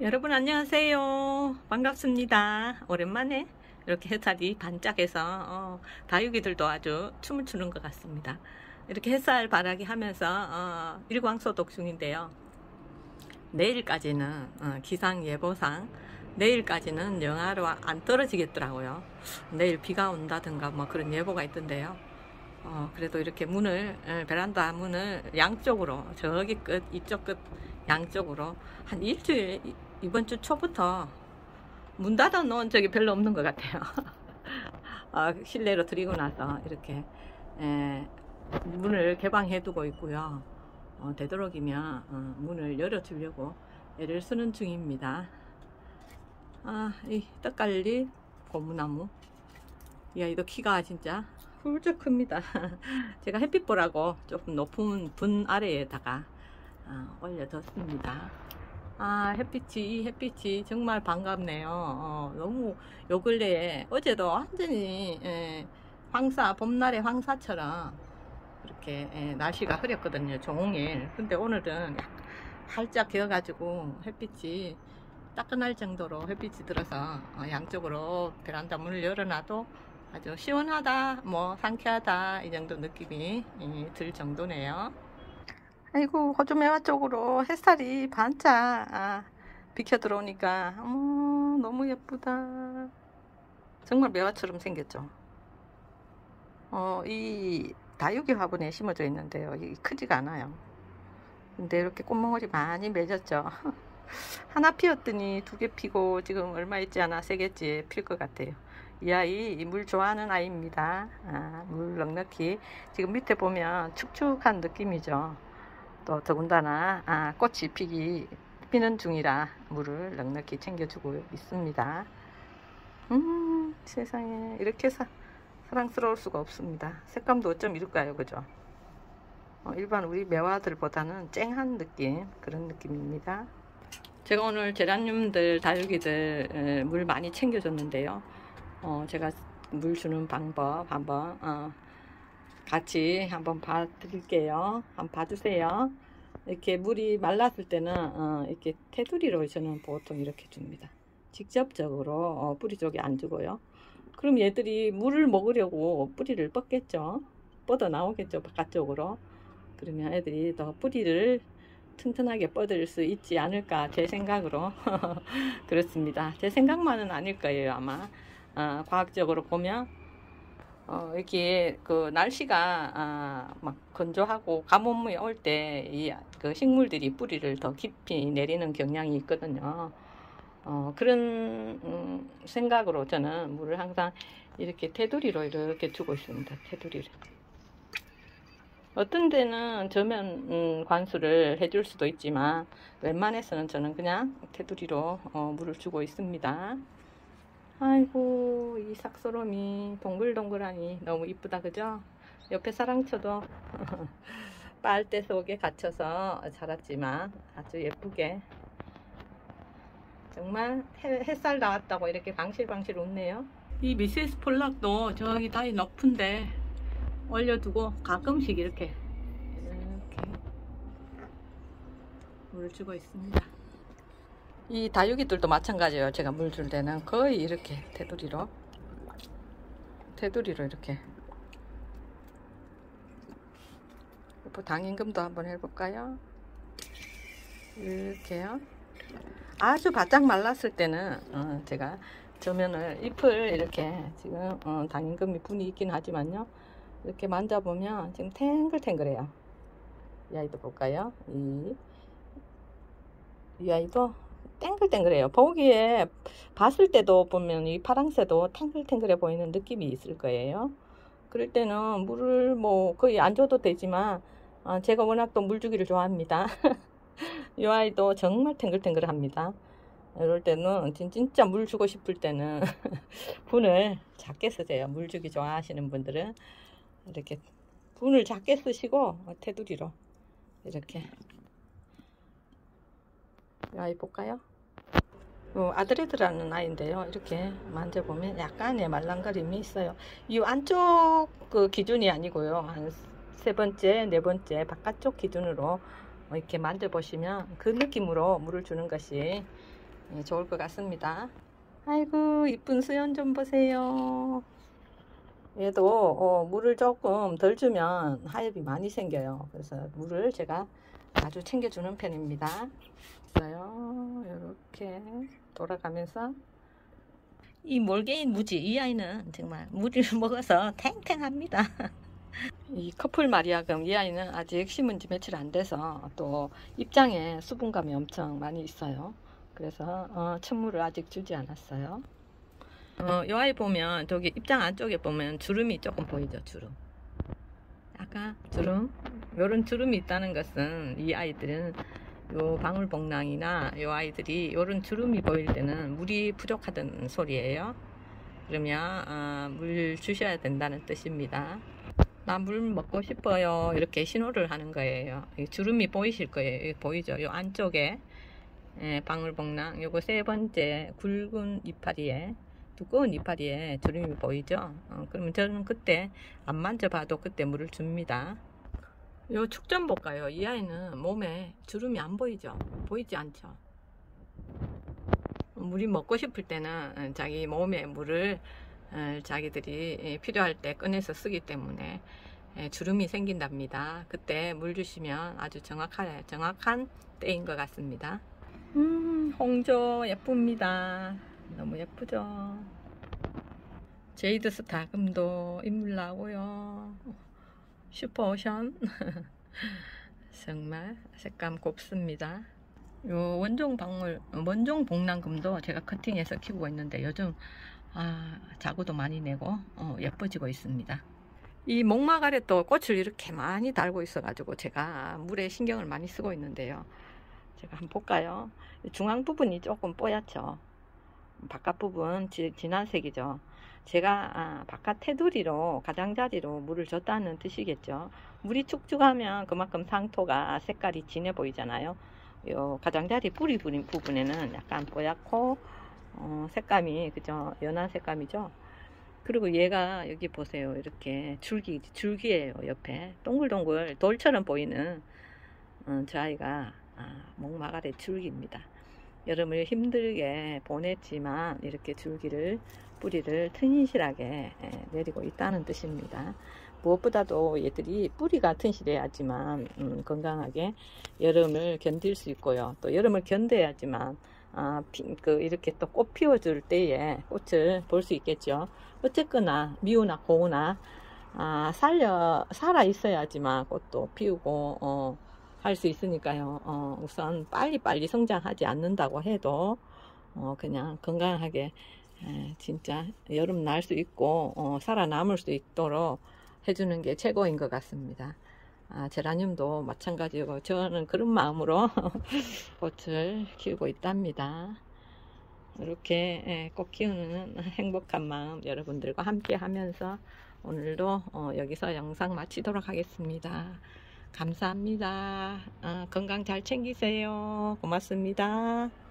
여러분 안녕하세요. 반갑습니다. 오랜만에 이렇게 햇살이 반짝해서 어, 다육이들도 아주 춤을 추는 것 같습니다. 이렇게 햇살 바라기 하면서 어, 일광소독 중인데요. 내일까지는 어, 기상예보상 내일까지는 영하로 안 떨어지겠더라고요. 내일 비가 온다든가 뭐 그런 예보가 있던데요. 어, 그래도 이렇게 문을 베란다 문을 양쪽으로 저기 끝 이쪽 끝 양쪽으로. 한 일주일 이번 주 초부터 문 닫아 놓은 적이 별로 없는 것 같아요. 어, 실내로 들이고 나서 이렇게 에, 문을 개방해 두고 있고요. 어, 되도록이면 어, 문을 열어 주려고 애를 쓰는 중입니다. 아, 이 떡갈리 고무나무. 이 아이도 키가 진짜 훌쩍 큽니다. 제가 햇빛 보라고 조금 높은 분 아래에다가 어, 올려뒀습니다. 아 햇빛이 이 햇빛이 정말 반갑네요. 어, 너무 요 근래에 어제도 완전히 예, 황사 봄날의 황사처럼 이렇게 예, 날씨가 흐렸거든요. 종일. 근데 오늘은 살짝 개어가지고 햇빛이 따끈할 정도로 햇빛이 들어서 어, 양쪽으로 베란다 문을 열어놔도 아주 시원하다 뭐 상쾌하다 이 정도 느낌이 예, 들 정도네요. 아이고 호주매화 쪽으로 햇살이 반짝 아, 비켜 들어오니까. 어머 너무 예쁘다. 정말 매화처럼 생겼죠. 어, 이 다육이 화분에 심어져 있는데요. 이 크지가 않아요. 근데 이렇게 꽃몽울이 많이 맺었죠. 하나 피었더니 두 개 피고 지금 얼마 있지 않아 세 개째 필 것 같아요. 이 아이 물 좋아하는 아이입니다. 아, 물 넉넉히. 지금 밑에 보면 축축한 느낌이죠 또 더군다나 아, 꽃이 피기 피는 중이라 물을 넉넉히 챙겨주고 있습니다. 음 세상에 이렇게 사, 사랑스러울 수가 없습니다. 색감도 어쩜 이럴까요 그죠? 어, 일반 우리 매화들보다는 쨍한 느낌 그런 느낌입니다. 제가 오늘 제라늄들 다육이들 물 많이 챙겨줬는데요. 어, 제가 물 주는 방법 한번 어, 같이 한번 봐 드릴게요. 한번 봐주세요. 이렇게 물이 말랐을 때는 어, 이렇게 테두리로 저는 보통 이렇게 줍니다. 직접적으로 어, 뿌리 쪽에 안 주고요. 그럼 얘들이 물을 먹으려고 뿌리를 뻗겠죠. 뻗어 나오겠죠. 바깥쪽으로. 그러면 애들이 더 뿌리를 튼튼하게 뻗을 수 있지 않을까 제 생각으로 그렇습니다. 제 생각만은 아닐 거예요 아마 어, 과학적으로 보면 어, 이렇게 그 날씨가 아, 막 건조하고 가뭄이 올 때 이 그 식물들이 뿌리를 더 깊이 내리는 경향이 있거든요. 어, 그런 음, 생각으로 저는 물을 항상 이렇게 테두리로 이렇게 주고 있습니다. 테두리를. 어떤 데는 저면 음, 관수를 해줄 수도 있지만 웬만해서는 저는 그냥 테두리로 어, 물을 주고 있습니다. 아이고 이 삭소롬이 동글동글하니 너무 이쁘다 그죠? 옆에 사랑초도 빨대 속에 갇혀서 자랐지만 아주 예쁘게. 정말 햇살 나왔다고 이렇게 방실방실 웃네요. 이 미세스 폴락도 저기 다이 높은데 올려두고 가끔씩 이렇게 이렇게 물을 주고 있습니다 이 다육이들도 마찬가지예요. 제가 물 줄 때는 거의 이렇게 테두리로 테두리로 이렇게 당임금도 한번 해볼까요? 이렇게요. 아주 바짝 말랐을 때는 어, 제가 저면을 잎을 이렇게 지금 어, 당임금이 분이 있긴 하지만요. 이렇게 만져보면 지금 탱글탱글해요. 이 아이도 볼까요? 이, 이 아이도 땡글땡글해요. 보기에 봤을 때도 보면 이 파랑새도 탱글탱글해 보이는 느낌이 있을 거예요. 그럴 때는 물을 뭐 거의 안 줘도 되지만 어, 제가 워낙 또 물 주기를 좋아합니다. 이 아이도 정말 탱글탱글합니다. 이럴 때는 진짜 물 주고 싶을 때는 분을 작게 쓰세요. 물 주기 좋아하시는 분들은 이렇게 분을 작게 쓰시고 테두리로 이렇게 이 아이 볼까요? 어, 아드레드라는 아이인데요. 이렇게 만져보면 약간의 말랑거림이 있어요. 이 안쪽 그 기준이 아니고요. 한 세 번째, 네 번째 바깥쪽 기준으로 이렇게 만져보시면 그 느낌으로 물을 주는 것이 예, 좋을 것 같습니다. 아이고 이쁜 수연 좀 보세요. 얘도 어, 물을 조금 덜 주면 하엽이 많이 생겨요. 그래서 물을 제가 아주 챙겨주는 편입니다. 있어요. 이렇게 돌아가면서 이 몰개인 무지 이 아이는 정말 물을 먹어서 탱탱합니다. 이 커플 마리아금 이 아이는 아직 심은 지 며칠 안 돼서 또 입장에 수분감이 엄청 많이 있어요. 그래서 어, 천물을 아직 주지 않았어요. 어, 이 아이 보면 저기 입장 안쪽에 보면 주름이 조금 보이죠 주름. 아까 주름 요런 주름이 있다는 것은 이 아이들은 요 방울복랑이나 요 아이들이 요런 주름이 보일 때는 물이 부족하다는 소리예요. 그러면 어, 물 주셔야 된다는 뜻입니다. 나 물 먹고 싶어요. 이렇게 신호를 하는 거예요. 주름이 보이실 거예요. 보이죠? 요 안쪽에 예, 방울복랑 요거 세 번째 굵은 이파리에 두꺼운 이파리에 주름이 보이죠? 어, 그러면 저는 그때 안 만져봐도 그때 물을 줍니다. 요 축 좀 볼까요? 이 아이는 몸에 주름이 안 보이죠? 보이지 않죠? 물이 먹고 싶을 때는 자기 몸에 물을 어, 자기들이 필요할 때 꺼내서 쓰기 때문에 예, 주름이 생긴답니다. 그때 물 주시면 아주 정확한, 정확한 때인 것 같습니다. 음, 홍조 예쁩니다. 너무 예쁘죠? 제이드 스타 금도 인물 나오고요. 슈퍼오션 정말 색감 곱습니다. 요 원종 방울, 원종 복랑금도 제가 커팅해서 키우고 있는데 요즘 아, 자구도 많이 내고 어, 예뻐지고 있습니다. 이 목마가렛 또 꽃을 이렇게 많이 달고 있어 가지고 제가 물에 신경을 많이 쓰고 있는데요. 제가 한번 볼까요? 중앙 부분이 조금 뽀얗죠. 바깥 부분 진한 색이죠. 제가 아, 바깥 테두리로 가장자리로 물을 줬다는 뜻이겠죠. 물이 축축하면 그만큼 상토가 색깔이 진해 보이잖아요. 요 가장자리 뿌리 부분에는 약간 뽀얗고 어, 색감이 그죠 연한 색감이죠. 그리고 얘가 여기 보세요. 이렇게 줄기 줄기예요. 옆에 동글동글 돌처럼 보이는 어, 저 아이가 아, 목마가래 줄기입니다. 여름을 힘들게 보냈지만 이렇게 줄기를 뿌리를 튼실하게 예, 내리고 있다는 뜻입니다. 무엇보다도 얘들이 뿌리가 튼실해야지만 음, 건강하게 여름을 견딜 수 있고요. 또 여름을 견뎌야지만 아, 피, 그 이렇게 또 꽃 피워줄 때에 꽃을 볼 수 있겠죠. 어쨌거나 미우나 고우나 아, 살려 살아 있어야지만 꽃도 피우고 어, 할 수 있으니까요. 어, 우선 빨리 빨리 성장하지 않는다고 해도 어, 그냥 건강하게 에, 진짜 여름 날 수 있고 어, 살아남을 수 있도록 해주는 게 최고인 것 같습니다. 아, 제라늄도 마찬가지고 저는 그런 마음으로 꽃을 키우고 있답니다. 이렇게 예, 꽃 키우는 행복한 마음 여러분들과 함께 하면서 오늘도 어, 여기서 영상 마치도록 하겠습니다. 감사합니다. 아, 건강 잘 챙기세요. 고맙습니다.